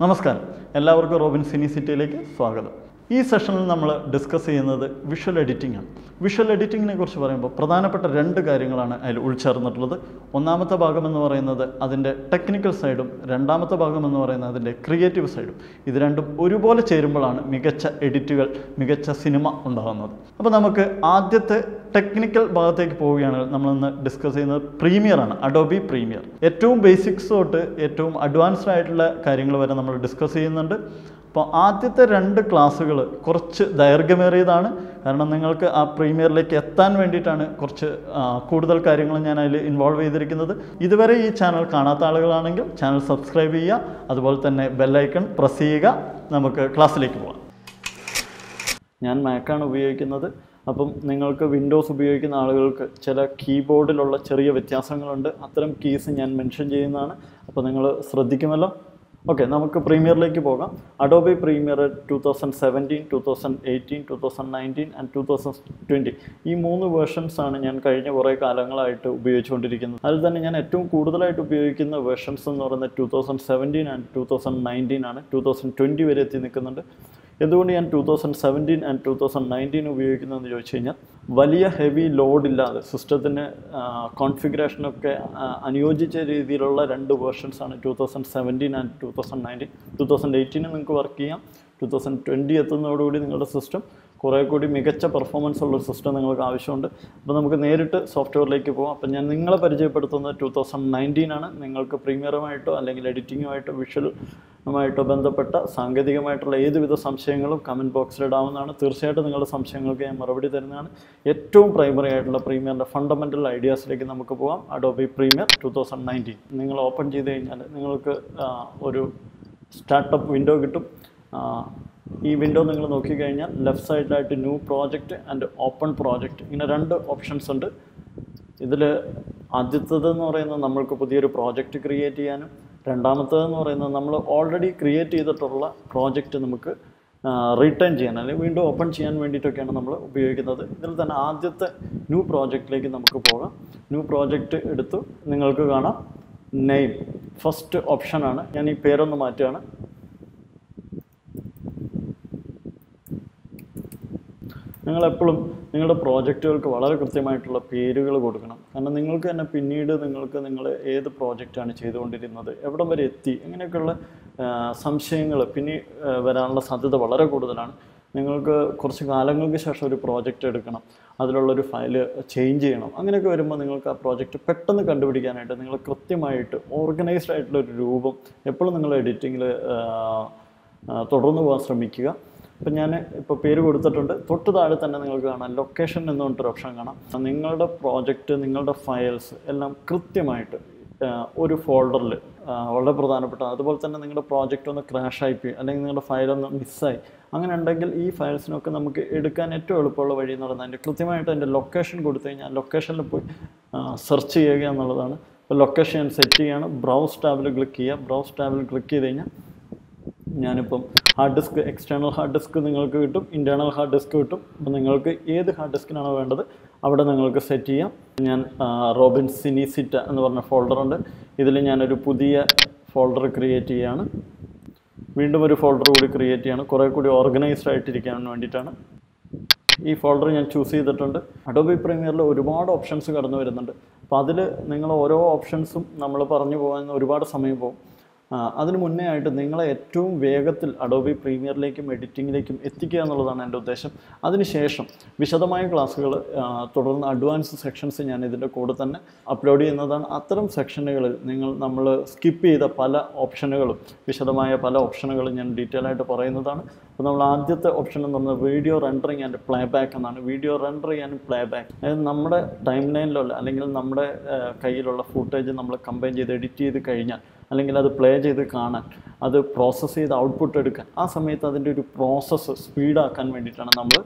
നമസ്കാരം. എല്ലാവർക്കും റോബിൻ സിനി സിറ്റിയിലേക്ക് സ്വാഗതം. ഈ സെഷനിൽ നമ്മൾ ഡിസ്കസ് ചെയ്യുന്നത് വിഷ്വൽ എഡിറ്റിംഗ് ആണ്. വിഷ്വൽ എഡിറ്റിങ്ങിനെ കുറിച്ച് പറയുമ്പോൾ പ്രധാനപ്പെട്ട രണ്ട് കാര്യങ്ങളാണ് അതിൽ ഉൾച്ചേർന്നിട്ടുള്ളത്. ഒന്നാമത്തെ ഭാഗം എന്ന് പറയുന്നത് അതിന്റെ ടെക്നിക്കൽ സൈഡും രണ്ടാമത്തെ ഭാഗം എന്ന് പറയുന്നത് അതിന്റെ ക്രിയേറ്റീവ് സൈഡും ഇത് രണ്ടും ഒരുപോലെ ചേരുമ്പോഴാണ് മികച്ച എഡിറ്റുകൾ മികച്ച സിനിമ ഉണ്ടാകുന്നത്. അപ്പോൾ നമുക്ക് ആദ്യത്തെ ടെക്നിക്കൽ ഭാഗത്തേക്ക് പോവുകയാണെങ്കിൽ നമ്മളിന്ന് ഡിസ്കസ് ചെയ്യുന്നത് പ്രീമിയർ ആണ് അഡോബി പ്രീമിയർ ഏറ്റവും ബേസിക്സ് തൊട്ട് ഏറ്റവും അഡ്വാൻസ്ഡ് ആയിട്ടുള്ള കാര്യങ്ങൾ വരെ നമ്മൾ ഡിസ്കസ് ചെയ്യുന്നുണ്ട്. അപ്പോൾ ആദ്യത്തെ രണ്ട് ക്ലാസ്സുകൾ കുറച്ച് ദൈർഘ്യമേറിയതാണ്. കാരണം നിങ്ങൾക്ക് ആ പ്രീമിയറിലേക്ക് എത്താൻ വേണ്ടിയിട്ടാണ് കുറച്ച് കൂടുതൽ കാര്യങ്ങൾ ഞാൻ അതിൽ ഇൻവോൾവ് ചെയ്തിരിക്കുന്നത്. ഇതുവരെ ഈ ചാനൽ കാണാത്ത ആളുകളാണെങ്കിൽ ചാനൽ സബ്സ്ക്രൈബ് ചെയ്യുക അതുപോലെ തന്നെ ബെല്ലൈക്കൺ പ്രസ് ചെയ്യുക. നമുക്ക് ക്ലാസ്സിലേക്ക് പോകാം. ഞാൻ മാക്കാണ് ഉപയോഗിക്കുന്നത്. അപ്പം നിങ്ങൾക്ക് വിൻഡോസ് ഉപയോഗിക്കുന്ന ആളുകൾക്ക് ചില കീബോർഡിലുള്ള ചെറിയ വ്യത്യാസങ്ങളുണ്ട്. അത്തരം കീസ് ഞാൻ മെൻഷൻ ചെയ്യുന്നതാണ്. അപ്പോൾ നിങ്ങൾ ശ്രദ്ധിക്കുമല്ലോ. ഓക്കെ നമുക്ക് പ്രീമിയറിലേക്ക് പോകാം. Adobe Premiere two thousand seventeen two thousand eighteen two thousand nineteen and two thousand twenty ഈ മൂന്ന് വേർഷൻസ് ആണ് ഞാൻ കഴിഞ്ഞ കുറേ കാലങ്ങളായിട്ട് ഉപയോഗിച്ചുകൊണ്ടിരിക്കുന്നത്. അതിൽ തന്നെ ഞാൻ ഏറ്റവും കൂടുതലായിട്ട് ഉപയോഗിക്കുന്ന വേർഷൻസ് എന്ന് പറയുന്നത് two thousand seventeen and two thousand nineteen ആണ്. ടു തൗസൻഡ് ട്വന്റി വരെ എത്തി നിൽക്കുന്നുണ്ട്. എന്തുകൊണ്ട് ഞാൻ two thousand seventeen and two thousand nineteen ഉപയോഗിക്കുന്നതെന്ന് ചോദിച്ചു കഴിഞ്ഞാൽ വലിയ ഹെവി ലോഡ് ഇല്ലാതെ സിസ്റ്റത്തിന് കോൺഫിഗറേഷനൊക്കെ അനുയോജിച്ച രീതിയിലുള്ള രണ്ട് വേർഷൻസ് ആണ് two thousand seventeen and two thousand nineteen two thousand എയ്റ്റീനും നിങ്ങൾക്ക് വർക്ക് ചെയ്യാം. ടു തൗസൻഡ് ട്വന്റി എത്തുന്നതോടുകൂടി നിങ്ങളുടെ സിസ്റ്റം കുറേ കൂടി മികച്ച പെർഫോമൻസ് ഉള്ള ഒരു സിസ്റ്റം നിങ്ങൾക്ക് ആവശ്യമുണ്ട്. അപ്പോൾ നമുക്ക് നേരിട്ട് സോഫ്റ്റ്വെയറിലേക്ക് പോകാം അപ്പോൾ ഞാൻ നിങ്ങളെ പരിചയപ്പെടുത്തുന്നത് ടു തൗസൻഡ് നയന്റീൻ ആണ്. നിങ്ങൾക്ക് പ്രീമിയറുമായിട്ടോ അല്ലെങ്കിൽ എഡിറ്റിങ്ങുമായിട്ടോ വിഷ്വലുമായിട്ടോ ബന്ധപ്പെട്ട സാങ്കേതികമായിട്ടുള്ള ഏതുവിധ സംശയങ്ങളും കമന്റ് ബോക്സിൽ ഇടാവുന്നതാണ്. തീർച്ചയായിട്ടും നിങ്ങളുടെ സംശയങ്ങൾക്ക് ഞാൻ മറുപടി തരുന്നതാണ്. ഏറ്റവും പ്രൈമറി ആയിട്ടുള്ള പ്രീമിയറിന്റെ ഫണ്ടമെന്റൽ ഐഡിയാസിലേക്ക് നമുക്ക് പോകാം Adobe Premiere two thousand nineteen നിങ്ങൾ ഓപ്പൺ ചെയ്ത് കഴിഞ്ഞാൽ നിങ്ങൾക്ക് ഒരു സ്റ്റാർട്ടപ്പ് വിൻഡോ കിട്ടും. ഈ വിൻഡോ നിങ്ങൾ നോക്കിക്കഴിഞ്ഞാൽ ലെഫ്റ്റ് സൈഡിലായിട്ട് new project and open project ഇങ്ങനെ രണ്ട് ഓപ്ഷൻസ് ഉണ്ട്. ഇതിൽ ആദ്യത്തേതെന്ന് പറയുന്നത് നമ്മൾക്ക് പുതിയൊരു പ്രോജക്റ്റ് ക്രിയേറ്റ് ചെയ്യാനും രണ്ടാമത്തേതെന്ന് പറയുന്നത് നമ്മൾ ഓൾറെഡി ക്രിയേറ്റ് ചെയ്തിട്ടുള്ള പ്രോജക്റ്റ് നമുക്ക് റിട്ടേൺ ചെയ്യാൻ അല്ലെങ്കിൽ വീണ്ടും ഓപ്പൺ ചെയ്യാൻ വേണ്ടിയിട്ടൊക്കെയാണ് നമ്മൾ ഉപയോഗിക്കുന്നത്. ഇതിൽ തന്നെ ആദ്യത്തെ ന്യൂ പ്രോജക്റ്റിലേക്ക് നമുക്ക് പോകാം. ന്യൂ പ്രോജക്റ്റ് എടുത്തു നിങ്ങൾക്ക് കാണാം. നെയിം ഫസ്റ്റ് ഓപ്ഷനാണ് ഞാൻ ഈ പേരൊന്ന് മാറ്റുകയാണ്. നിങ്ങൾ എപ്പോഴും നിങ്ങളുടെ പ്രോജക്റ്റുകൾക്ക് വളരെ കൃത്യമായിട്ടുള്ള പേരുകൾ കൊടുക്കണം. കാരണം നിങ്ങൾക്ക് തന്നെ പിന്നീട് നിങ്ങൾക്ക് നിങ്ങൾ ഏത് പ്രോജക്റ്റാണ് ചെയ്തുകൊണ്ടിരുന്നത് എവിടം വരെ എത്തി ഇങ്ങനെയൊക്കെയുള്ള സംശയങ്ങൾ പിന്നെ വരാനുള്ള സാധ്യത വളരെ കൂടുതലാണ്. നിങ്ങൾക്ക് കുറച്ച് കാലങ്ങൾക്ക് ശേഷം ഒരു പ്രോജക്റ്റ് എടുക്കണം അതിലുള്ളൊരു ഫയൽ ചേഞ്ച് ചെയ്യണം അങ്ങനെയൊക്കെ വരുമ്പോൾ നിങ്ങൾക്ക് ആ പ്രോജക്റ്റ് പെട്ടെന്ന് കണ്ടുപിടിക്കാനായിട്ട് നിങ്ങൾ കൃത്യമായിട്ട് ഓർഗനൈസ്ഡ് ആയിട്ടുള്ള ഒരു രൂപം എപ്പോഴും നിങ്ങൾ എഡിറ്റിങ്ങിൽ തുടർന്നു പോകാൻ ശ്രമിക്കുക. ഇപ്പം ഞാൻ ഇപ്പോൾ പേര് കൊടുത്തിട്ടുണ്ട്. തൊട്ട് താഴെ തന്നെ നിങ്ങൾക്ക് കാണാം. ലൊക്കേഷൻ എന്ന് പറഞ്ഞിട്ടൊരു ഓപ്ഷൻ കാണാം. നിങ്ങളുടെ പ്രോജക്റ്റ് നിങ്ങളുടെ ഫയൽസ് എല്ലാം കൃത്യമായിട്ട് ഒരു ഫോൾഡറിൽ വളരെ പ്രധാനപ്പെട്ട അതുപോലെ തന്നെ നിങ്ങളുടെ പ്രോജക്റ്റ് ഒന്ന് ക്രാഷ് ആയിപ്പോയി അല്ലെങ്കിൽ നിങ്ങളുടെ ഫയൽ ഒന്ന് മിസ്സായി അങ്ങനെ ഉണ്ടെങ്കിൽ ഈ ഫയൽസിനൊക്കെ നമുക്ക് എടുക്കാൻ ഏറ്റവും എളുപ്പമുള്ള വഴി എന്ന് പറയുന്നത് അതിന്റെ കൃത്യമായിട്ട് അതിന്റെ ലൊക്കേഷൻ കൊടുത്തു കഴിഞ്ഞാൽ ലൊക്കേഷനിൽ പോയി സെർച്ച് ചെയ്യുക എന്നുള്ളതാണ്. അപ്പോൾ ലൊക്കേഷൻ സെറ്റ് ചെയ്യാണ് ബ്രൗസ് ടാബിൽ ക്ലിക്ക് ചെയ്യുക. ബ്രൗസ് ടാബിൽ ക്ലിക്ക് ചെയ്ത് കഴിഞ്ഞാൽ ഞാനിപ്പം hard disk external hard disk നിങ്ങൾക്ക് കിട്ടും ഇന്റേർണൽ ഹാർഡ് ഡിസ്ക് കിട്ടും. അപ്പം നിങ്ങൾക്ക് ഏത് ഹാർഡ് ഡിസ്കിനാണോ വേണ്ടത് അവിടെ നിങ്ങൾക്ക് സെറ്റ് ചെയ്യാം. ഞാൻ റോബിൻ സിനിസിറ്റ എന്ന് പറഞ്ഞ ഫോൾഡർ ഉണ്ട്. ഇതിൽ ഞാനൊരു പുതിയ ഫോൾഡർ ക്രിയേറ്റ് ചെയ്യുകയാണ് വീണ്ടും ഒരു ഫോൾഡർ കൂടി ക്രിയേറ്റ് ചെയ്യാണ്. കുറേ കൂടി ഓർഗനൈസ്ഡ് ആയിട്ടിരിക്കാൻ വേണ്ടിയിട്ടാണ്. ഈ ഫോൾഡർ ഞാൻ ചൂസ് ചെയ്തിട്ടുണ്ട്. അഡോബി പ്രീമിയറിൽ ഒരുപാട് ഓപ്ഷൻസ് കടന്നു വരുന്നുണ്ട്. അപ്പോൾ അതിൽ നിങ്ങൾ ഓരോ ഓപ്ഷൻസും നമ്മൾ പറഞ്ഞു പോകാൻ ഒരുപാട് സമയം പോകും. അതിന് മുന്നേ ആയിട്ട് നിങ്ങളെ ഏറ്റവും വേഗത്തിൽ അഡോബി പ്രീമിയറിലേക്കും എഡിറ്റിങ്ങിലേക്കും എത്തിക്കുക എന്നുള്ളതാണ് എന്റെ ഉദ്ദേശം. അതിനുശേഷം വിശദമായ ക്ലാസ്സുകൾ തുടർന്ന് അഡ്വാൻസ് സെക്ഷൻസ് ഞാൻ ഇതിന്റെ കൂടെ തന്നെ അപ്ലോഡ് ചെയ്യുന്നതാണ്. അത്തരം സെക്ഷനുകളിൽ നിങ്ങൾ നമ്മൾ സ്കിപ്പ് ചെയ്ത പല ഓപ്ഷനുകളും വിശദമായ പല ഓപ്ഷനുകളും ഞാൻ ഡീറ്റെയിൽ ആയിട്ട് പറയുന്നതാണ്. അപ്പോൾ നമ്മൾ ആദ്യത്തെ ഓപ്ഷൻ എന്ന് പറയുന്നത് video rendering and playback എന്നാണ്. വീഡിയോ റെൻഡർ ചെയ്യാനും പ്ലേ ബാക്ക് അതായത് നമ്മുടെ ടൈം ലൈനിലുള്ള അല്ലെങ്കിൽ നമ്മുടെ കയ്യിലുള്ള ഫുട്ടേജ് നമ്മൾ കമ്പൈൻ ചെയ്ത് എഡിറ്റ് ചെയ്ത് കഴിഞ്ഞാൽ അല്ലെങ്കിൽ അത് പ്ലേ ചെയ്ത് കാണാൻ അത് പ്രോസസ്സ് ചെയ്ത് ഔട്ട്പുട്ട് എടുക്കാൻ ആ സമയത്ത് അതിന്റെ ഒരു പ്രോസസ്സ് സ്പീഡാക്കാൻ വേണ്ടിയിട്ടാണ് നമ്മൾ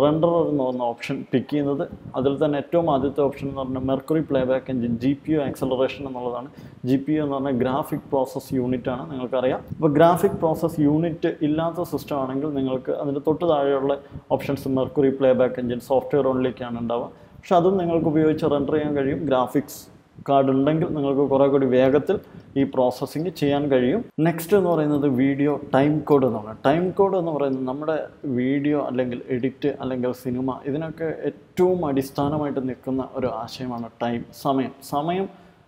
റെൻഡർ എന്ന് പറഞ്ഞ ഓപ്ഷൻ പിക്ക് ചെയ്യുന്നത്. അതിൽ തന്നെ ഏറ്റവും ആദ്യത്തെ ഓപ്ഷൻ എന്ന് പറഞ്ഞാൽ Mercury playback engine G P U acceleration എന്നുള്ളതാണ്. ജി പി യു എന്ന് പറഞ്ഞാൽ ഗ്രാഫിക് പ്രോസസ് യൂണിറ്റ് ആണ് നിങ്ങൾക്കറിയാം. അപ്പോൾ ഗ്രാഫിക് പ്രോസസ് യൂണിറ്റ് ഇല്ലാത്ത സിസ്റ്റം ആണെങ്കിൽ നിങ്ങൾക്ക് അതിന്റെ തൊട്ട് താഴെയുള്ള options Mercury playback engine software ഓൺലിക്കാണ് ഉണ്ടാവുക. പക്ഷെ അതും നിങ്ങൾക്ക് ഉപയോഗിച്ച് റെൻഡർ ചെയ്യാൻ കഴിയും. ഗ്രാഫിക്സ് കാർഡ് ഉണ്ടെങ്കിൽ നിങ്ങൾക്ക് കുറേ കൂടി വേഗത്തിൽ ഈ പ്രോസസ്സിങ് ചെയ്യാൻ കഴിയും. നെക്സ്റ്റ് എന്ന് പറയുന്നത് വീഡിയോ ടൈം കോഡ് എന്ന് പറയുന്നത് ടൈം കോഡ് എന്ന് പറയുന്നത് നമ്മുടെ വീഡിയോ അല്ലെങ്കിൽ എഡിറ്റ് അല്ലെങ്കിൽ സിനിമ ഇതിനൊക്കെ ഏറ്റവും അടിസ്ഥാനമായിട്ട് നിൽക്കുന്ന ഒരു ആശയമാണ് ടൈം സമയം. സമയം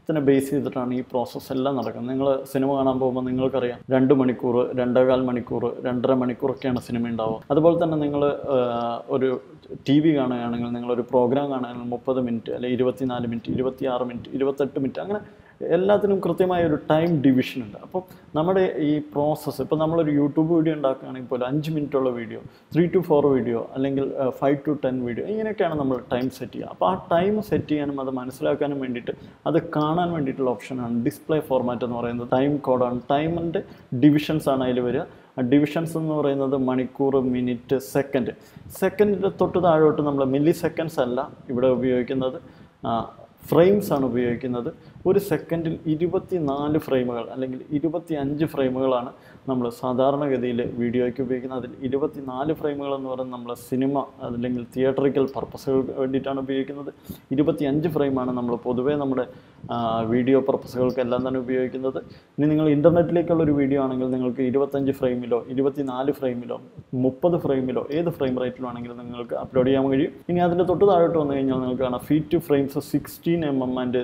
ത്തിനെ ബേസ് ചെയ്തിട്ടാണ് ഈ പ്രോസസ്സ് എല്ലാം നടക്കുന്നത്. നിങ്ങൾ സിനിമ കാണാൻ പോകുമ്പോൾ നിങ്ങൾക്കറിയാം രണ്ട് മണിക്കൂർ രണ്ടേകാൽ മണിക്കൂർ രണ്ടര മണിക്കൂറൊക്കെയാണ് സിനിമ ഉണ്ടാവുക. അതുപോലെ തന്നെ നിങ്ങൾ ഒരു ടി വി കാണുകയാണെങ്കിൽ നിങ്ങളൊരു പ്രോഗ്രാം കാണുകയാണെങ്കിൽ മുപ്പത് മിനിറ്റ് അല്ലെങ്കിൽ ഇരുപത്തിനാല് മിനിറ്റ് ഇരുപത്തിയാറ് മിനിറ്റ് ഇരുപത്തെട്ട് മിനിറ്റ് അങ്ങനെ എല്ലാത്തിനും കൃത്യമായ ഒരു ടൈം ഡിവിഷൻ ഉണ്ട്. അപ്പോൾ നമ്മുടെ ഈ പ്രോസസ്സ് ഇപ്പോൾ നമ്മളൊരു യൂട്യൂബ് വീഡിയോ ഉണ്ടാക്കുകയാണെങ്കിൽ പോലും അഞ്ച് മിനിറ്റുള്ള video three to four video അല്ലെങ്കിൽ ഫൈവ് ടു ടെൻ വീഡിയോ ഇങ്ങനെയൊക്കെയാണ് നമ്മൾ ടൈം സെറ്റ് ചെയ്യുക. അപ്പോൾ ആ ടൈം സെറ്റ് ചെയ്യാനും അത് മനസ്സിലാക്കാനും വേണ്ടിയിട്ട് അത് കാണാൻ വേണ്ടിയിട്ടുള്ള ഓപ്ഷനാണ് ഡിസ്പ്ലേ ഫോർമാറ്റ് എന്ന് പറയുന്നത്. ടൈം കോഡാണ് ടൈമിന്റെ ഡിവിഷൻസ് ആണ് അതിൽ വരിക. ഡിവിഷൻസ് എന്ന് പറയുന്നത് മണിക്കൂർ മിനിറ്റ് സെക്കൻഡ്. സെക്കൻഡിന്റെ തൊട്ട് താഴോട്ട് നമ്മൾ മില്ലി സെക്കൻഡ്സ് അല്ല ഇവിടെ ഉപയോഗിക്കുന്നത്. ഫ്രെയിംസ് ആണ് ഉപയോഗിക്കുന്നത്. ഒരു സെക്കൻഡിൽ ഇരുപത്തി നാല് ഫ്രെയിമുകൾ അല്ലെങ്കിൽ ഇരുപത്തി അഞ്ച് ഫ്രെയിമുകളാണ് നമ്മൾ സാധാരണഗതിയിൽ വീഡിയോയ്ക്ക് ഉപയോഗിക്കുന്നത്. അതിൽ ഇരുപത്തി നാല് ഫ്രെയിമുകൾ എന്ന് പറയുന്നത് നമ്മൾ സിനിമ അല്ലെങ്കിൽ തിയേറ്ററിക്കൽ പർപ്പസുകൾ വേണ്ടിയിട്ടാണ് ഉപയോഗിക്കുന്നത്. ഇരുപത്തി അഞ്ച് ഫ്രെയിമാണ് നമ്മൾ പൊതുവേ നമ്മുടെ വീഡിയോ പർപ്പസുകൾക്കെല്ലാം തന്നെ ഉപയോഗിക്കുന്നത്. ഇനി നിങ്ങൾ ഇന്റർനെറ്റിലേക്കുള്ള ഒരു വീഡിയോ ആണെങ്കിൽ നിങ്ങൾക്ക് ഇരുപത്തഞ്ച് ഫ്രെയിമിലോ ഇരുപത്തിനാല് ഫ്രെയിമിലോ മുപ്പത് ഫ്രെയിമിലോ ഏത് ഫ്രെയിം റേറ്റിലോ ആണെങ്കിലും നിങ്ങൾക്ക് അപ്ലോഡ് ചെയ്യാൻ കഴിയും. ഇനി അതിന്റെ തൊട്ട് താഴോട്ട് വന്നു കഴിഞ്ഞാൽ നിങ്ങൾക്ക് കാണാം. Feet frames sixteen M M and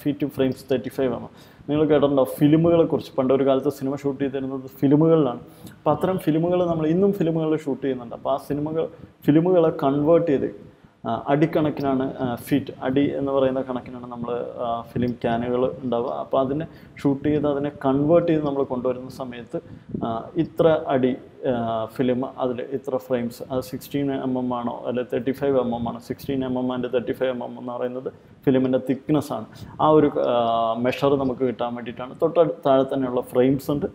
feet frames thirty five M M നിങ്ങൾ കേട്ടിട്ടുണ്ടോ? ഫിലിമുകളെ കുറിച്ച്. പണ്ട് ഒരു കാലത്ത് സിനിമ ഷൂട്ട് ചെയ്തിരുന്നത് ഫിലിമുകളിലാണ്. അപ്പോൾ അത്തരം ഫിലിമുകൾ നമ്മൾ ഇന്നും ഫിലിമുകളിൽ ഷൂട്ട് ചെയ്യുന്നുണ്ട്. അപ്പോൾ ആ സിനിമകൾ ഫിലിമുകളെ കൺവേർട്ട് ചെയ്ത് അടിക്കണക്കിനാണ് ഫീറ്റ് അടി എന്ന് പറയുന്ന കണക്കിനാണ് നമ്മൾ ഫിലിം ക്യാനുകൾ ഉണ്ടാവുക. അപ്പോൾ അതിനെ ഷൂട്ട് ചെയ്ത് അതിനെ കൺവേർട്ട് ചെയ്ത് നമ്മൾ കൊണ്ടുവരുന്ന സമയത്ത് ഇത്ര അടി ഫിലിം അതിൽ ഇത്ര ഫ്രെയിംസ് അത് സിക്സ്റ്റീൻ എം എം ആണോ? അല്ലെ തേർട്ടി ഫൈവ് എം എം ആണോ? Sixteen M M and thirty five M M എന്ന് പറയുന്നത് ഫിലിമിന്റെ തിക്നെസ് ആണ്. ആ ഒരു മെഷർ നമുക്ക് കിട്ടാൻ വേണ്ടിയിട്ടാണ്. തൊട്ട് താഴെ തന്നെയുള്ള ഫ്രെയിംസ് ഉണ്ട്.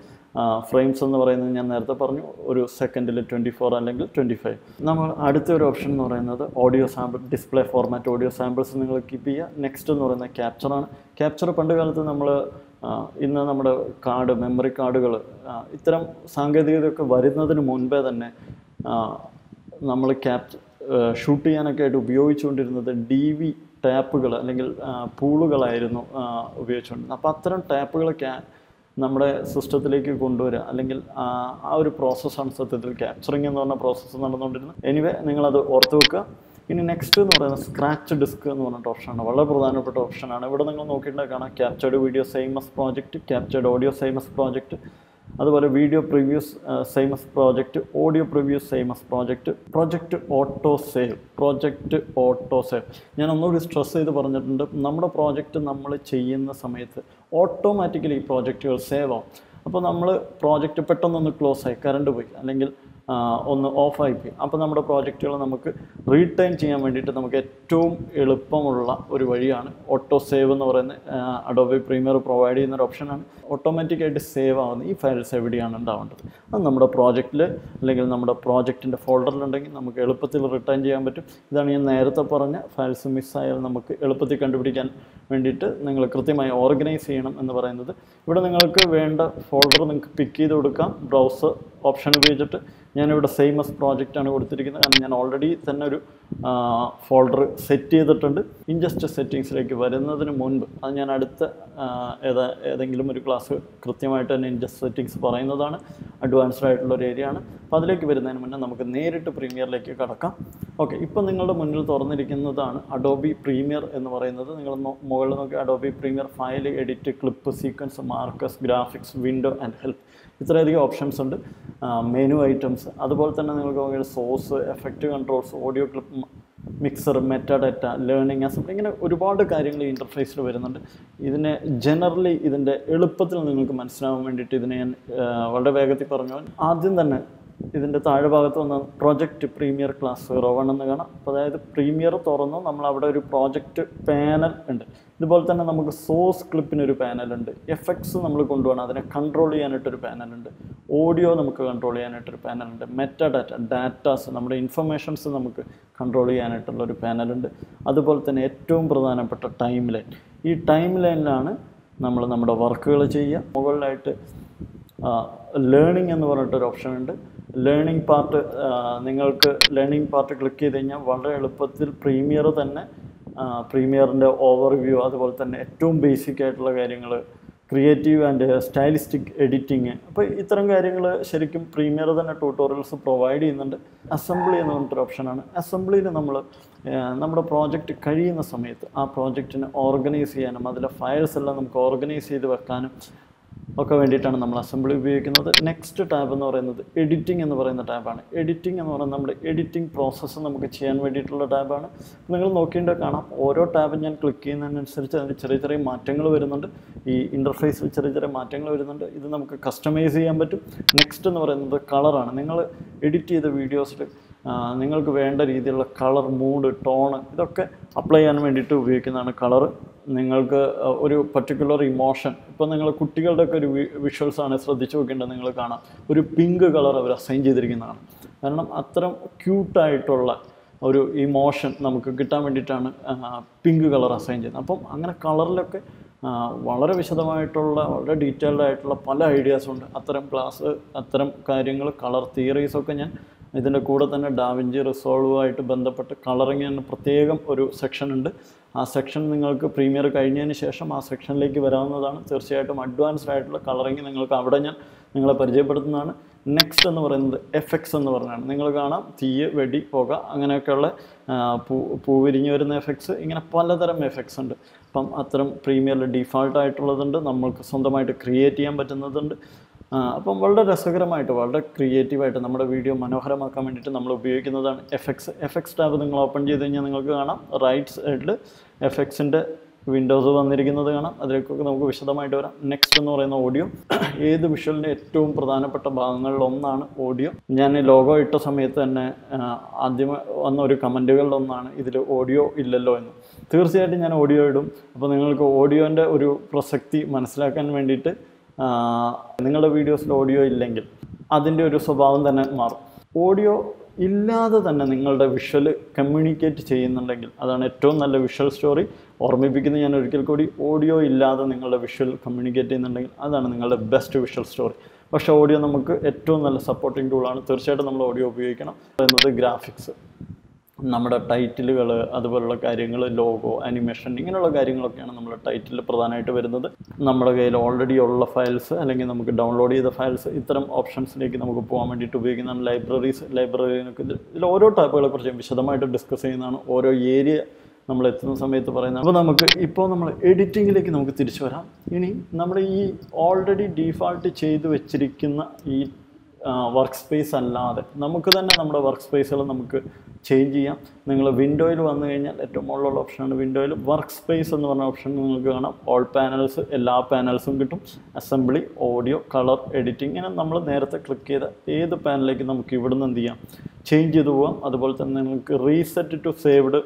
ഫ്രെയിംസ് എന്ന് പറയുന്നത് ഞാൻ നേരത്തെ പറഞ്ഞു ഒരു സെക്കൻഡിൽ ട്വന്റി ഫോർ അല്ലെങ്കിൽ ട്വന്റി ഫൈവ് നമ്മൾ അടുത്ത ഒരു ഓപ്ഷൻ എന്ന് പറയുന്നത് audio sample display format audio samples നിങ്ങൾ കീപ്പ് ചെയ്യുക. നെക്സ്റ്റ് എന്ന് പറയുന്നത് ക്യാപ്ചറാണ് ക്യാപ്ചർ പണ്ട് കാലത്ത് നമ്മൾ ഇന്ന് നമ്മുടെ കാർഡ് മെമ്മറി കാർഡുകൾ ഇത്തരം സാങ്കേതികതയൊക്കെ വരുന്നതിന് മുൻപേ തന്നെ നമ്മൾ ക്യാപ് ഷൂട്ട് ചെയ്യാനൊക്കെ ആയിട്ട് ഉപയോഗിച്ചുകൊണ്ടിരുന്നത് ഡി വി ടാപ്പുകൾ അല്ലെങ്കിൽ പൂളുകളായിരുന്നു ഉപയോഗിച്ചുകൊണ്ടിരുന്നത്. അപ്പോൾ അത്തരം ടാപ്പുകൾ ക്യാ നമ്മുടെ സിസ്റ്റത്തിലേക്ക് കൊണ്ടുവരിക അല്ലെങ്കിൽ ആ ഒരു പ്രോസസ്സാണ് സത്യത്തിൽ ക്യാപ്ചറിങ് എന്ന് പറഞ്ഞ പ്രോസസ്സ് നടന്നുകൊണ്ടിരുന്നത്. എനിവേ നിങ്ങളത് ഓർത്ത് വെക്കുക. ഇനി നെക്സ്റ്റ് എന്ന് പറയുന്നത് സ്ക്രാച്ച് ഡിസ്ക് എന്ന് പറഞ്ഞിട്ട് ഓപ്ഷനാണ് വളരെ പ്രധാനപ്പെട്ട ഓപ്ഷനാണ് ഇവിടെ നിങ്ങൾ നോക്കിയിട്ടുണ്ടെങ്കിൽ കാണാം. Captured video same as project captured audio same as project അതുപോലെ video previews same as project audio previews same as project project auto save project auto save ഞാൻ ഒന്നുകൂടി സ്ട്രെസ് ചെയ്ത് പറഞ്ഞിട്ടുണ്ട്. നമ്മുടെ പ്രോജക്റ്റ് നമ്മൾ ചെയ്യുന്ന സമയത്ത് ഓട്ടോമാറ്റിക്കലി പ്രോജക്റ്റുകൾ സേവ് ആവും. അപ്പോൾ നമ്മൾ പ്രോജക്റ്റ് പെട്ടെന്നൊന്ന് ക്ലോസ് ആയി കറണ്ട് പോയി. അല്ലെങ്കിൽ ഒന്ന് ഓഫായി അപ്പോൾ നമ്മുടെ പ്രോജക്റ്റുകൾ നമുക്ക് റീടൈം ചെയ്യാൻ വേണ്ടിയിട്ട് നമുക്ക് ഏറ്റവും എളുപ്പമുള്ള ഒരു വഴിയാണ് ഓട്ടോ സേവ് എന്ന് പറയുന്ന അഡോബി പ്രീമിയർ പ്രൊവൈഡ് ചെയ്യുന്ന ഒരു ഓപ്ഷനാണ് ഓട്ടോമാറ്റിക്കായിട്ട് സേവ് ആവുന്ന ഈ ഫയൽസ് എവിടെയാണ് ഉണ്ടാവേണ്ടത്? അത് നമ്മുടെ പ്രോജക്റ്റിൽ അല്ലെങ്കിൽ നമ്മുടെ പ്രോജക്റ്റിന്റെ ഫോൾഡറിലുണ്ടെങ്കിൽ നമുക്ക് എളുപ്പത്തിൽ റിട്ടേൺ ചെയ്യാൻ പറ്റും. ഇതാണ് ഞാൻ നേരത്തെ പറഞ്ഞ ഫയൽസ് മിസ്സായാൽ നമുക്ക് എളുപ്പത്തിൽ കണ്ടുപിടിക്കാൻ വേണ്ടിയിട്ട് നിങ്ങൾ കൃത്യമായി ഓർഗനൈസ് ചെയ്യണം എന്ന് പറയുന്നത്. ഇവിടെ നിങ്ങൾക്ക് വേണ്ട ഫോൾഡർ നിങ്ങൾക്ക് പിക്ക് ചെയ്ത് കൊടുക്കാം. ബ്രൗസർ ഓപ്ഷൻ ഉപയോഗിച്ചിട്ട് ഞാനിവിടെ സെയിമസ് പ്രോജക്റ്റാണ് കൊടുത്തിരിക്കുന്നത്. കാരണം ഞാൻ ഓൾറെഡി തന്നെ ഒരു ഫോൾഡർ സെറ്റ് ചെയ്തിട്ടുണ്ട്. ഇൻജസ്റ്റ് സെറ്റിങ്സിലേക്ക് വരുന്നതിന് മുൻപ് അത് ഞാൻ അടുത്ത ഏതാ ഏതെങ്കിലും ഒരു ക്ലാസ് കൃത്യമായിട്ട് തന്നെ ഇൻജസ്റ്റ് സെറ്റിങ്സ് പറയുന്നതാണ്. അഡ്വാൻസ്ഡ് ആയിട്ടുള്ള ഒരു ഏരിയ ആണ്. അപ്പോൾ അതിലേക്ക് വരുന്നതിന് മുന്നേ നമുക്ക് നേരിട്ട് പ്രീമിയറിലേക്ക് കടക്കാം. ഓക്കെ ഇപ്പോൾ നിങ്ങളുടെ മുന്നിൽ തുറന്നിരിക്കുന്നതാണ് അഡോബി പ്രീമിയർ എന്ന് പറയുന്നത്. നിങ്ങൾ മുകളിൽ നോക്കി Adobe Premiere file edit clip sequence markers graphics window and help ഇത്രയധികം ഓപ്ഷൻസ് ഉണ്ട്. മെനു ഐറ്റംസ് അതുപോലെ തന്നെ നിങ്ങൾക്ക് നോക്കിയാൽ source effect controls audio clip mixer metadata learning assembly ഇങ്ങനെ ഒരുപാട് കാര്യങ്ങൾ ഇന്റർഫേസിൽ വരുന്നുണ്ട്. ഇതിനെ ജനറലി ഇതിന്റെ എളുപ്പത്തിൽ നിങ്ങൾക്ക് മനസ്സിലാവാൻ വേണ്ടിയിട്ട് ഇതിനെ ഞാൻ വളരെ വേഗത്തിൽ പറഞ്ഞു ആദ്യം തന്നെ ഇതിന്റെ താഴെ ഭാഗത്ത് വന്ന project premiere class zero one എന്ന് കാണാം. അപ്പോൾ അതായത് പ്രീമിയർ തുറന്നു. നമ്മൾ അവിടെ ഒരു പ്രോജക്റ്റ് പാനൽ ഉണ്ട്. ഇതുപോലെ തന്നെ നമുക്ക് സോഴ്സ് ക്ലിപ്പിനൊരു പാനലുണ്ട് എഫക്ട്സ് നമ്മൾ കൊണ്ടുപോകണം. അതിനെ കൺട്രോൾ ചെയ്യാനായിട്ടൊരു പാനലുണ്ട് ഓഡിയോ നമുക്ക് കൺട്രോൾ ചെയ്യാനായിട്ടൊരു പാനലുണ്ട് മെറ്റ ഡാറ്റ ഡാറ്റാസ് നമ്മുടെ ഇൻഫർമേഷൻസ് നമുക്ക് കൺട്രോൾ ചെയ്യാനായിട്ടുള്ള ഒരു പാനൽ ഉണ്ട്. അതുപോലെ തന്നെ ഏറ്റവും പ്രധാനപ്പെട്ട ടൈം ലൈൻ ഈ ടൈം ലൈനിലാണ് നമ്മൾ നമ്മുടെ വർക്കുകൾ ചെയ്യുക. മുകളിലായിട്ട് ലേണിംഗ് എന്ന് പറഞ്ഞിട്ടൊരു ഓപ്ഷൻ ഉണ്ട്. ലേണിംഗ് പാർട്ട് നിങ്ങൾക്ക് ലേണിംഗ് പാർട്ട് ക്ലിക്ക് ചെയ്ത് കഴിഞ്ഞാൽ വളരെ എളുപ്പത്തിൽ പ്രീമിയർ തന്നെ പ്രീമിയറിന്റെ ഓവർവ്യൂ അതുപോലെ തന്നെ ഏറ്റവും ബേസിക് ആയിട്ടുള്ള കാര്യങ്ങൾ ക്രിയേറ്റീവ് ആൻഡ് സ്റ്റൈലിസ്റ്റിക് എഡിറ്റിങ് അപ്പോൾ ഇത്തരം കാര്യങ്ങൾ ശരിക്കും പ്രീമിയർ തന്നെ ട്യൂട്ടോറിയൽസ് പ്രൊവൈഡ് ചെയ്യുന്നുണ്ട്. അസംബ്ലി എന്ന് പറഞ്ഞിട്ടൊരു ഓപ്ഷനാണ്. അസംബ്ലിയിൽ നമ്മൾ നമ്മുടെ പ്രോജക്റ്റ് കഴിയുന്ന സമയത്ത് ആ പ്രോജക്റ്റിനെ ഓർഗനൈസ് ചെയ്യാനും അതിലെ ഫയൽസ് എല്ലാം നമുക്ക് ഓർഗനൈസ് ചെയ്ത് വെക്കാനും ഒക്കെ വേണ്ടിയിട്ടാണ് നമ്മൾ അസംബ്ലി ഉപയോഗിക്കുന്നത്. നെക്സ്റ്റ് ടാബ് എന്ന് പറയുന്നത് എഡിറ്റിംഗ് എന്ന് പറയുന്ന ടാബാണ് എഡിറ്റിംഗ് എന്ന് പറയുന്നത് നമ്മുടെ എഡിറ്റിംഗ് പ്രോസസ്സ് നമുക്ക് ചെയ്യാൻ വേണ്ടിയിട്ടുള്ള ടാബാണ് നിങ്ങൾ നോക്കിയിട്ട് കാണാം. ഓരോ ടാബും ഞാൻ ക്ലിക്ക് ചെയ്യുന്നതിനനുസരിച്ച് അതിന് ചെറിയ ചെറിയ മാറ്റങ്ങൾ വരുന്നുണ്ട്. ഈ ഇന്റർഫേസിൽ ചെറിയ ചെറിയ മാറ്റങ്ങൾ വരുന്നുണ്ട്. ഇത് നമുക്ക് കസ്റ്റമൈസ് ചെയ്യാൻ പറ്റും. നെക്സ്റ്റ് എന്ന് പറയുന്നത് കളറാണ് നിങ്ങൾ എഡിറ്റ് ചെയ്ത വീഡിയോസിൽ നിങ്ങൾക്ക് വേണ്ട രീതിയിലുള്ള കളർ മൂഡ് ടോണ് ഇതൊക്കെ അപ്ലൈ ചെയ്യാൻ വേണ്ടിയിട്ട് ഉപയോഗിക്കുന്നതാണ് കളർ നിങ്ങൾക്ക് ഒരു പർട്ടിക്കുലർ ഇമോഷൻ ഇപ്പോൾ നിങ്ങൾ കുട്ടികളുടെ ഒക്കെ ഒരു വിഷ്വൽസ് ആണ് ശ്രദ്ധിച്ചു നോക്കേണ്ടത് നിങ്ങൾ കാണാം. ഒരു പിങ്ക് കളർ അവർ അസൈൻ ചെയ്തിരിക്കുന്നതാണ്. കാരണം അത്തരം ക്യൂട്ടായിട്ടുള്ള ഒരു ഇമോഷൻ നമുക്ക് കിട്ടാൻ വേണ്ടിയിട്ടാണ് പിങ്ക് കളർ അസൈൻ ചെയ്യുന്നത്. അപ്പം അങ്ങനെ കളറിലൊക്കെ വളരെ വിശദമായിട്ടുള്ള വളരെ ഡീറ്റെയിൽഡ് ആയിട്ടുള്ള പല ഐഡിയാസും ഉണ്ട്. അത്തരം ക്ലാസ് അത്തരം കാര്യങ്ങൾ കളർ തിയറീസൊക്കെ ഞാൻ ഇതിന്റെ കൂടെ തന്നെ ഡാവിഞ്ചി റിസോൾവുമായിട്ട് ബന്ധപ്പെട്ട് കളറിങ് എന്ന പ്രത്യേകം ഒരു സെക്ഷൻ ഉണ്ട്. ആ സെക്ഷൻ നിങ്ങൾക്ക് പ്രീമിയർ കഴിഞ്ഞതിന് ശേഷം ആ സെക്ഷനിലേക്ക് വരാവുന്നതാണ്. തീർച്ചയായിട്ടും അഡ്വാൻസ്ഡ് ആയിട്ടുള്ള കളറിങ് നിങ്ങൾക്ക് അവിടെ ഞാൻ നിങ്ങളെ പരിചയപ്പെടുത്തുന്നതാണ്. നെക്സ്റ്റ് എന്ന് പറയുന്നത് എഫക്ട്സ് എന്ന് പറഞ്ഞാണ്. നിങ്ങൾ കാണാം തീയ് വെടി പുക അങ്ങനെയൊക്കെയുള്ള പൂ പൂവിരിഞ്ഞു വരുന്ന എഫക്ട്സ് ഇങ്ങനെ പലതരം എഫക്ട്സ് ഉണ്ട്. അപ്പം അത്തരം പ്രീമിയറിൽ ഡീഫാൾട്ട് ആയിട്ടുള്ളതുണ്ട് നമ്മൾക്ക് സ്വന്തമായിട്ട് ക്രിയേറ്റ് ചെയ്യാൻ പറ്റുന്നതുണ്ട്. അപ്പം വളരെ രസകരമായിട്ട് വളരെ ക്രിയേറ്റീവായിട്ട് നമ്മുടെ വീഡിയോ മനോഹരമാക്കാൻ വേണ്ടിയിട്ട് നമ്മൾ ഉപയോഗിക്കുന്നതാണ് എഫക്ട്സ് എഫക്ട്സ് ടാബ് നിങ്ങൾ ഓപ്പൺ ചെയ്ത് കഴിഞ്ഞാൽ നിങ്ങൾക്ക് കാണാം. റൈറ്റ് സൈഡിൽ എഫക്ട്സിന്റെ വിൻഡോസ് വന്നിരിക്കുന്നത് കാണാം. അതിലേക്കൊക്കെ നമുക്ക് വിശദമായിട്ട് വരാം. നെക്സ്റ്റ് എന്ന് പറയുന്ന ഓഡിയോ ഏത് വിഷ്വലിന്റെ ഏറ്റവും പ്രധാനപ്പെട്ട ഭാഗങ്ങളിൽ ഒന്നാണ് ഓഡിയോ ഞാൻ ലോഗോ ഇട്ട സമയത്ത് തന്നെ ആദ്യം വന്ന ഒരു കമന്റുകളിലൊന്നാണ് ഇതിൽ ഓഡിയോ ഇല്ലല്ലോ എന്ന്. തീർച്ചയായിട്ടും ഞാൻ ഓഡിയോ ഇടും. അപ്പോൾ നിങ്ങൾക്ക് ഓഡിയോന്റെ ഒരു പ്രസക്തി മനസ്സിലാക്കാൻ വേണ്ടിയിട്ട് നിങ്ങളുടെ വീഡിയോസിൽ ഓഡിയോ ഇല്ലെങ്കിൽ അതിന്റെ ഒരു സ്വഭാവം തന്നെ മാറും. ഓഡിയോ ഇല്ലാതെ തന്നെ നിങ്ങളുടെ വിഷ്വൽ കമ്മ്യൂണിക്കേറ്റ് ചെയ്യുന്നുണ്ടെങ്കിൽ അതാണ് ഏറ്റവും നല്ല വിഷ്വൽ സ്റ്റോറി. ഓർമ്മിപ്പിക്കുന്ന ഞാൻ ഒരിക്കൽ കൂടി ഓഡിയോ ഇല്ലാതെ നിങ്ങളുടെ വിഷ്വൽ കമ്മ്യൂണിക്കേറ്റ് ചെയ്യുന്നുണ്ടെങ്കിൽ അതാണ് നിങ്ങളുടെ ബെസ്റ്റ് വിഷ്വൽ സ്റ്റോറി. പക്ഷേ ഓഡിയോ നമുക്ക് ഏറ്റവും നല്ല സപ്പോർട്ടിംഗ് ടൂളാണ്. തീർച്ചയായിട്ടും നമ്മൾ ഓഡിയോ ഉപയോഗിക്കണം. എന്നത് ഗ്രാഫിക്സ്. നമ്മുടെ ടൈറ്റിലുകൾ അതുപോലുള്ള കാര്യങ്ങൾ ലോഗോ അനിമേഷൻ ഇങ്ങനെയുള്ള കാര്യങ്ങളൊക്കെയാണ് നമ്മുടെ ടൈറ്റിൽ പ്രധാനമായിട്ട് വരുന്നത്. നമ്മുടെ കയ്യിൽ ഓൾറെഡി ഉള്ള ഫയൽസ് അല്ലെങ്കിൽ നമുക്ക് ഡൗൺലോഡ് ചെയ്ത ഫയൽസ് ഇത്തരം ഓപ്ഷൻസിലേക്ക് നമുക്ക് പോകാൻ വേണ്ടിയിട്ട് ഉപയോഗിക്കുന്നതാണ് ലൈബ്രറീസ് ലൈബ്രറിനൊക്കെ ഇതിൽ ഓരോ ടൈപ്പുകളെ കുറിച്ചും വിശദമായിട്ട് ഡിസ്കസ് ചെയ്യുന്നതാണ് ഓരോ ഏരിയ നമ്മൾ എത്തുന്ന സമയത്ത് പറയുന്നത്. അപ്പോൾ നമുക്ക് ഇപ്പോൾ നമ്മൾ എഡിറ്റിങ്ങിലേക്ക് നമുക്ക് തിരിച്ചു വരാം. ഇനി നമ്മൾ ഈ ഓൾറെഡി ഡീഫാൾട്ട് ചെയ്തു വെച്ചിരിക്കുന്ന ഈ വർക്ക് സ്പേസ് അല്ലാതെ. നമുക്ക് തന്നെ നമ്മുടെ വർക്ക് സ്പേസുകൾ നമുക്ക് ചേഞ്ച് ചെയ്യാം. നിങ്ങൾ വിൻഡോയിൽ വന്നു കഴിഞ്ഞാൽ ഏറ്റവും മുകളിലുള്ള ഓപ്ഷനാണ് വിൻഡോയിൽ വർക്ക് സ്പേസ് എന്ന് പറഞ്ഞ ഓപ്ഷൻ നിങ്ങൾക്ക് കാണാം. ഓൾ പാനൽസ് എല്ലാ പാനൽസും കിട്ടും. അസംബ്ലി ഓഡിയോ കളർ എഡിറ്റിംഗ് ഇങ്ങനെ നമ്മൾ നേരത്തെ ക്ലിക്ക് ചെയ്ത ഏത് പാനലിലേക്ക് നമുക്ക് ഇവിടുന്ന് എന്ത് ചെയ്യാം? ചേഞ്ച് ചെയ്ത് പോകാം അതുപോലെ തന്നെ നിങ്ങൾക്ക് reset to saved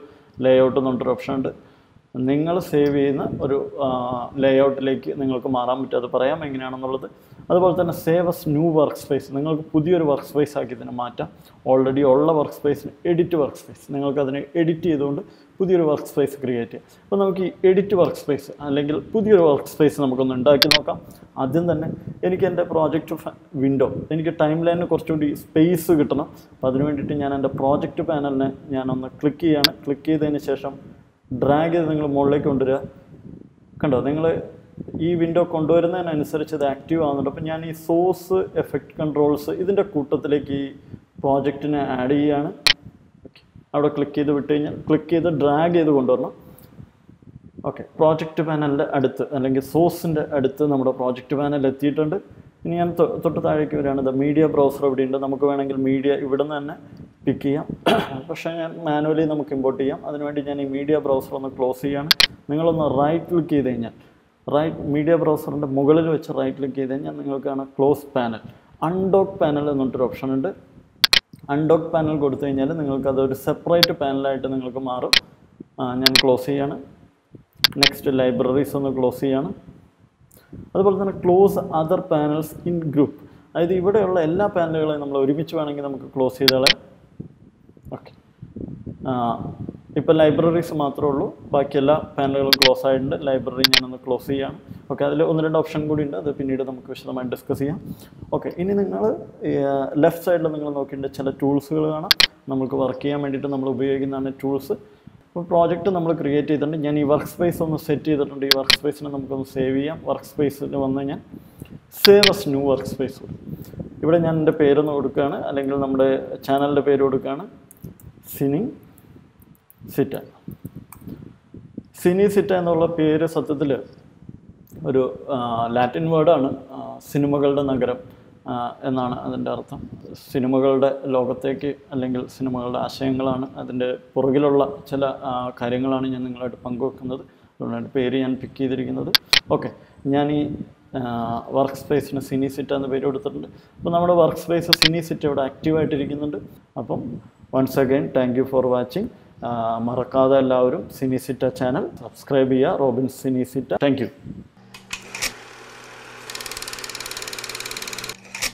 layout എന്ന് പറഞ്ഞിട്ടൊരു ഓപ്ഷൻ ഉണ്ട്. നിങ്ങൾ സേവ് ചെയ്യുന്ന ഒരു ലേഔട്ടിലേക്ക് നിങ്ങൾക്ക് മാറാൻ പറ്റും. അത് പറയാം എങ്ങനെയാണെന്നുള്ളത്. അതുപോലെ തന്നെ save as new work space നിങ്ങൾക്ക് പുതിയൊരു വർക്ക് സ്പേസ് ആക്കി തന്നെ മാറ്റാം. ഓൾറെഡി ഉള്ള വർക്ക് സ്പേസിന് എഡിറ്റ് വർക്ക് സ്പേസ് നിങ്ങൾക്ക് അതിനെ എഡിറ്റ് ചെയ്തുകൊണ്ട് പുതിയൊരു വർക്ക് സ്പേസ് ക്രിയേറ്റ് ചെയ്യാം. അപ്പോൾ നമുക്ക് ഈ എഡിറ്റ് വർക്ക് സ്പേസ് അല്ലെങ്കിൽ പുതിയൊരു വർക്ക് സ്പേസ് നമുക്കൊന്ന് ഉണ്ടാക്കി നോക്കാം. ആദ്യം തന്നെ എനിക്ക് എന്റെ പ്രോജക്റ്റ് വിൻഡോ എനിക്ക് ടൈം ലൈനിന് കുറച്ചുകൂടി സ്പേസ് കിട്ടണം. അപ്പോൾ അതിന് വേണ്ടിയിട്ട് ഞാൻ എന്റെ പ്രോജക്റ്റ് പാനലിനെ ഞാനൊന്ന് ക്ലിക്ക് ചെയ്യാണ്. ക്ലിക്ക് ചെയ്തതിന് ശേഷം ഡ്രാഗ് ചെയ്ത് നിങ്ങൾ മുകളിലേക്ക് കൊണ്ടുവരിക. കണ്ടോ നിങ്ങൾ ഈ വിൻഡോ കൊണ്ടുവരുന്നതിനനുസരിച്ച് ഇത് ആക്റ്റീവ് ആകുന്നുണ്ട് അപ്പം ഞാൻ ഈ സോഴ്സ് എഫക്റ്റ് കൺട്രോൾസ് ഇതിന്റെ കൂട്ടത്തിലേക്ക് ഈ പ്രോജക്റ്റിനെ ആഡ് ചെയ്യുകയാണ്. അവിടെ ക്ലിക്ക് ചെയ്ത് വിട്ട് കഴിഞ്ഞാൽ ക്ലിക്ക് ചെയ്ത് ഡ്രാഗ് ചെയ്ത് കൊണ്ടുവരണം. ഓക്കെ പ്രോജക്റ്റ് പാനലിന്റെ അടുത്ത് അല്ലെങ്കിൽ സോഴ്സിന്റെ അടുത്ത് നമ്മുടെ പ്രോജക്റ്റ് പാനൽ എത്തിയിട്ടുണ്ട്. ഇനി ഞാൻ തൊട്ട് താഴേക്ക് വരികയാണ്. ഇത് മീഡിയ ബ്രൗസർ ഇവിടെയുണ്ട് നമുക്ക് വേണമെങ്കിൽ മീഡിയ ഇവിടെ നിന്ന് തന്നെ പിക്ക് ചെയ്യാം. പക്ഷേ ഞാൻ മാനുവലി നമുക്ക് ഇമ്പോർട്ട് ചെയ്യാം. അതിനുവേണ്ടി ഞാൻ ഈ മീഡിയ ബ്രൗസർ ഒന്ന് ക്ലോസ് ചെയ്യാണ്. നിങ്ങളൊന്ന് റൈറ്റ് ക്ലിക്ക് ചെയ്ത് കഴിഞ്ഞാൽ റൈറ്റ് മീഡിയ ബ്രൗസറിന്റെ മുകളിൽ വെച്ച് റൈറ്റ് ക്ലിക്ക് ചെയ്ത് കഴിഞ്ഞാൽ നിങ്ങൾക്ക് കാണാം ക്ലോസ് പാനൽ അൺഡോക്ക് പാനൽ എന്നിട്ടൊരു ഓപ്ഷൻ ഉണ്ട്. അൺഡോക്ക് പാനൽ കൊടുത്തു കഴിഞ്ഞാൽ നിങ്ങൾക്ക് അതൊരു സെപ്പറേറ്റ് പാനലായിട്ട് നിങ്ങൾക്ക് മാറും. ഞാൻ ക്ലോസ് ചെയ്യാണ്. നെക്സ്റ്റ് ലൈബ്രറീസ് ഒന്ന് ക്ലോസ് ചെയ്യാണ്. അതുപോലെ തന്നെ close other panels in group അതായത് ഇവിടെയുള്ള എല്ലാ പാനലുകളെയും നമ്മൾ ഒരുമിച്ച് വേണമെങ്കിൽ നമുക്ക് ക്ലോസ് ചെയ്താൽ ഓക്കെ ഇപ്പോൾ ലൈബ്രറീസ് മാത്രമേ ഉള്ളൂ. ബാക്കി എല്ലാ പാനലുകളും ക്ലോസ് ആയിട്ടുണ്ട്. ലൈബ്രറി ഞാനൊന്ന് ക്ലോസ് ചെയ്യാം. ഓക്കെ അതിൽ ഒന്ന് രണ്ട് ഓപ്ഷൻ കൂടി ഉണ്ട്. അത് പിന്നീട് നമുക്ക് വിശദമായി ഡിസ്കസ് ചെയ്യാം. ഓക്കെ ഇനി നിങ്ങൾ ലെഫ്റ്റ് സൈഡിൽ നിങ്ങൾ നോക്കിയിട്ട് ചില ടൂൾസുകൾ കാണാം. നമുക്ക് വർക്ക് ചെയ്യാൻ വേണ്ടിയിട്ട് നമ്മൾ ഉപയോഗിക്കുന്നതാണ് ടൂൾസ് അപ്പോൾ പ്രോജക്റ്റ് നമ്മൾ ക്രിയേറ്റ് ചെയ്തിട്ടുണ്ട്. ഞാൻ ഈ വർക്ക് സ്പേസ് ഒന്ന് സെറ്റ് ചെയ്തിട്ടുണ്ട്. ഈ വർക്ക് സ്പേസിനെ നമുക്കൊന്ന് സേവ് ചെയ്യാം. വർക്ക് സ്പേസിൽ വന്ന് ഞാൻ save as new work space ഇവിടെ ഞാൻ എന്റെ പേരൊന്ന് കൊടുക്കുകയാണ്. അല്ലെങ്കിൽ നമ്മുടെ ചാനലിന്റെ പേര് കൊടുക്കുകയാണ്. സിനി സിറ്റ. സിനി സിറ്റ എന്നുള്ള പേര് സത്യത്തിൽ ഒരു ലാറ്റിൻ വേർഡാണ് സിനിമകളുടെ നഗരം എന്നാണ് അതിന്റെ അർത്ഥം. സിനിമകളുടെ ലോകത്തേക്ക് അല്ലെങ്കിൽ സിനിമകളുടെ ആശയങ്ങളാണ് അതിന്റെ പുറകിലുള്ള ചില കാര്യങ്ങളാണ് ഞാൻ നിങ്ങളായിട്ട് പങ്കുവെക്കുന്നത്. അതുകൊണ്ടാണ് പേര് ഞാൻ പിക്ക് ചെയ്തിരിക്കുന്നത്. ഓക്കെ ഞാൻ ഈ വർക്ക് സ്പേസിന് സിനി സിറ്റ എന്ന പേര് കൊടുത്തിട്ടുണ്ട്. അപ്പോൾ നമ്മുടെ വർക്ക് സ്പേസ് സിനി സിറ്റ് ഇവിടെ ആക്റ്റീവായിട്ടിരിക്കുന്നുണ്ട് അപ്പം once again thank you for watching മറക്കാതെ എല്ലാവരും സിനിസിറ്റ ചാനൽ സബ്സ്ക്രൈബ് ചെയ്യുക. Robin സിനിസിറ്റ thank